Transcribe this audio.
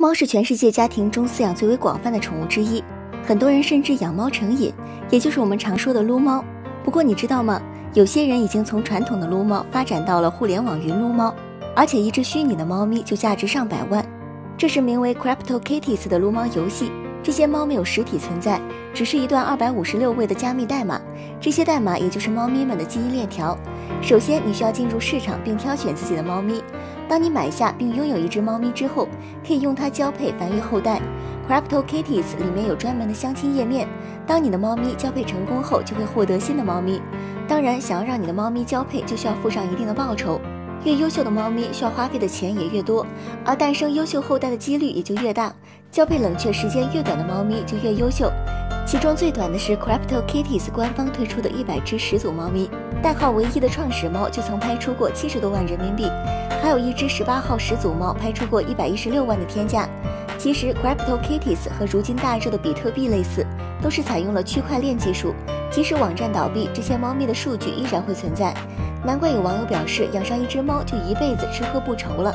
猫是全世界家庭中饲养最为广泛的宠物之一，很多人甚至养猫成瘾，也就是我们常说的撸猫。不过你知道吗？有些人已经从传统的撸猫发展到了互联网云撸猫，而且一只虚拟的猫咪就价值上百万。这是名为 Crypto Kitties 的撸猫游戏，这些猫没有实体存在，只是一段二百五十六位的加密代码。这些代码也就是猫咪们的基因链条。首先，你需要进入市场并挑选自己的猫咪。当你买下并拥有一只猫咪之后，可以用它交配繁育后代。Crypto Kitties 里面有专门的相亲页面，当你的猫咪交配成功后，就会获得新的猫咪。当然，想要让你的猫咪交配，就需要付上一定的报酬。越优秀的猫咪需要花费的钱也越多，而诞生优秀后代的几率也就越大。交配冷却时间越短的猫咪就越优秀。其中最短的是 Crypto Kitties 官方推出的一百只始祖猫咪，代号唯一的创始猫就曾拍出过七十多万人民币。还有一只十八号始祖猫拍出过一百一十六万的天价。其实，Crypto Kitties 和如今大热的比特币类似，都是采用了区块链技术。即使网站倒闭，这些猫咪的数据依然会存在。难怪有网友表示，养上一只猫就一辈子吃喝不愁了。